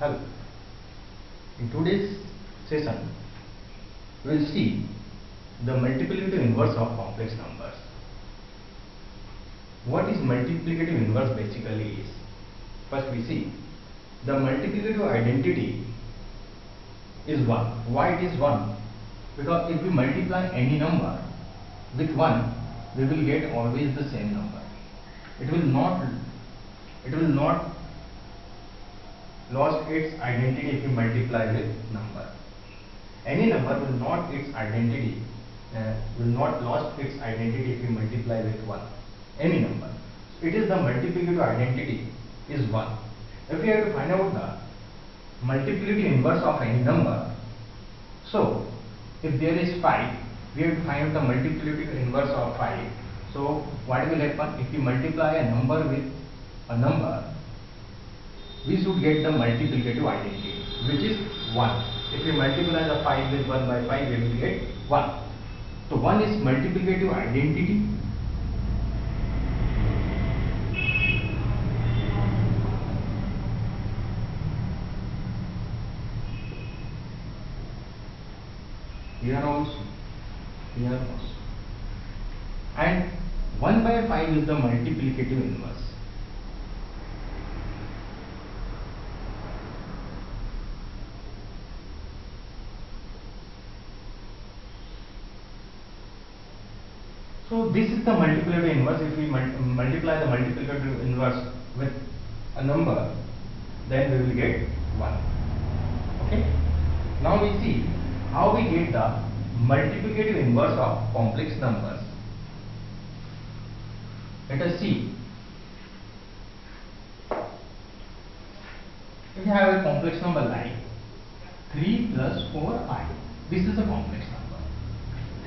Hello. In today's session, we will see the multiplicative inverse of complex numbers. What is multiplicative inverse basically is? First we see the multiplicative identity is 1. Why it is 1? Because if we multiply any number with 1, we will get always the same number. It will not it will not lost its identity if you multiply with number. Any number will not its identity uh, will not lost its identity if you multiply with 1. Any number. So it is the multiplicative identity is 1. If we have to find out the multiplicative inverse of any number, so if there is 5, we have to find out the multiplicative inverse of 5. So what will happen if we multiply a number with a number we should get the multiplicative identity which is 1 if we multiply the 5 with 1 by 5 we will get 1 so 1 is multiplicative identity. Here also. Here also. And 1 by 5 is the multiplicative inverse So this is the multiplicative inverse. If we multiply the multiplicative inverse with a number, then we will get 1. Okay. Now we see how we get the multiplicative inverse of complex numbers. Let us see. If you have a complex number like 3 plus 4i, this is a complex number.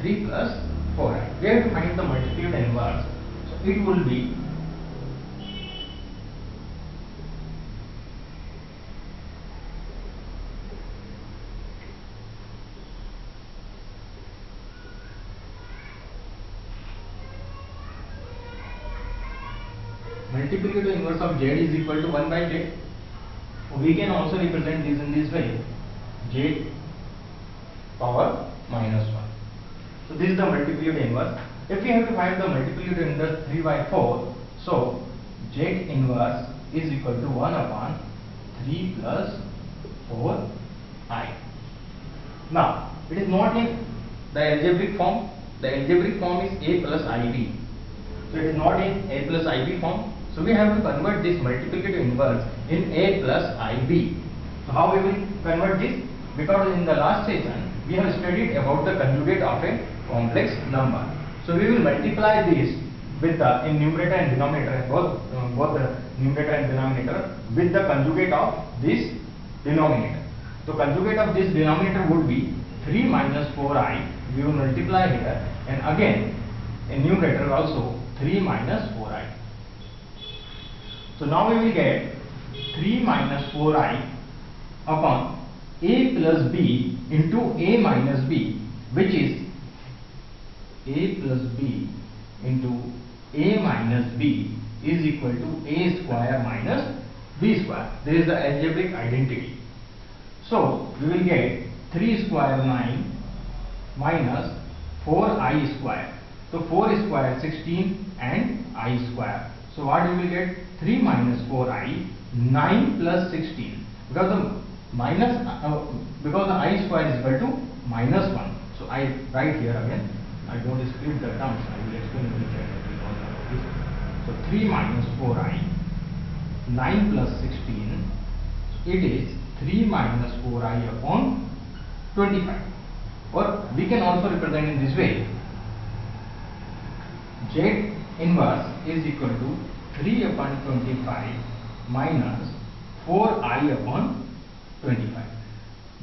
3 plus 4i. We have to find the multiplicative inverse. So it will be multiplicative inverse of z is equal to 1 by z. We can also represent this in this way z power minus 1. So this is the multiplicative inverse. If we have to find the multiplicative inverse 3 by 4, so z inverse is equal to 1 upon 3 plus 4 i. Now it is not in the algebraic form. The algebraic form is a plus ib. So it is not in a plus ib form. So we have to convert this multiplicative inverse in a plus ib. So how we will convert this? Because in the last session we have studied about the conjugate of a complex number. So we will multiply this with the in numerator and denominator both uh, both the numerator and denominator with the conjugate of this denominator. So conjugate of this denominator would be 3 minus 4i. We will multiply here and again in numerator also 3 minus 4i. So now we will get 3 minus 4i upon a plus b into a minus b which is a plus b into a minus b is equal to a square minus b square. There is the algebraic identity. So we will get 3 square 9 minus 4i square. So 4 square 16 and i square. So what you will get 3 minus 4i 9 plus 16 because the minus uh, because the i square is equal to minus 1. So I write here again. I don't split the terms. I will explain in this. So 3 minus 4i 9 plus 16 it is 3 minus 4i upon 25 or we can also represent in this way z inverse is equal to 3 upon 25 minus 4i upon 25.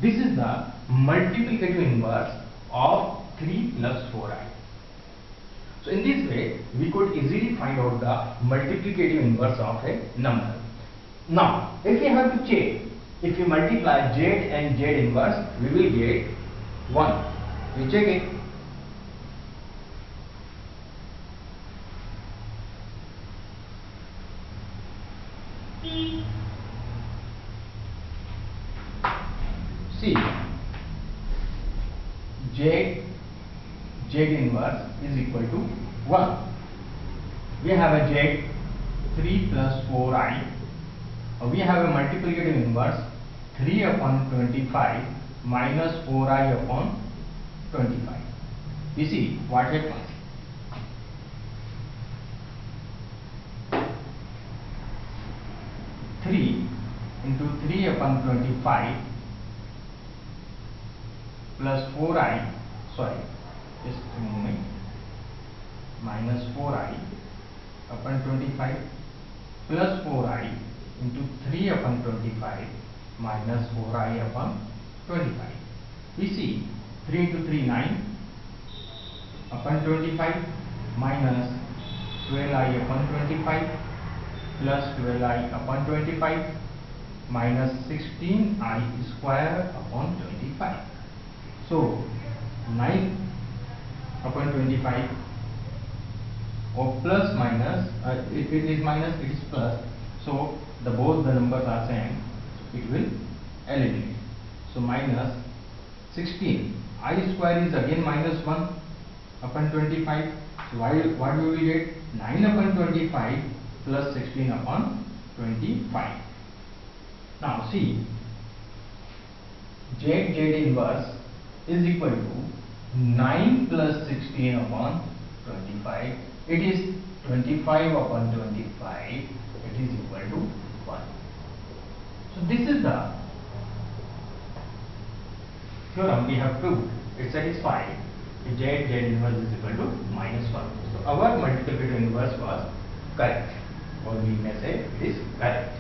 This is the multiplicative inverse of 3 plus 4i. So in this way, we could easily find out the multiplicative inverse of a number. Now, if we have to check, if we multiply z and z inverse, we will get 1. We check it. See, Z Z inverse is equal to 1. We have a Z 3 plus 4i. Uh, We have a multiplicative inverse 3 upon 25 minus 4i upon 25. We see what happens. Three into three upon twenty-five plus four i, sorry, just a minus four i upon twenty-five. Plus four i into three upon twenty-five. Minus four i upon twenty-five. We see three into three, nine. Upon twenty-five minus twelve i upon twenty-five. Plus 12i upon 25 minus 16i square upon 25. So 9 upon 25 or plus minus, uh, it, it is minus, it is plus. So the both the numbers are same, it will eliminate. So minus 16, i square is again minus 1 upon 25. So why, what will we get? 9 upon 25 plus 16 upon 25. Now see, Z Z inverse is equal to 9 plus 16 upon 25. It is 25 upon 25. It is equal to 1. So this is the theorem we have proved. It satisfied Z Z inverse is equal to minus 1. So our multiplicative inverse was correct or we may say it is correct.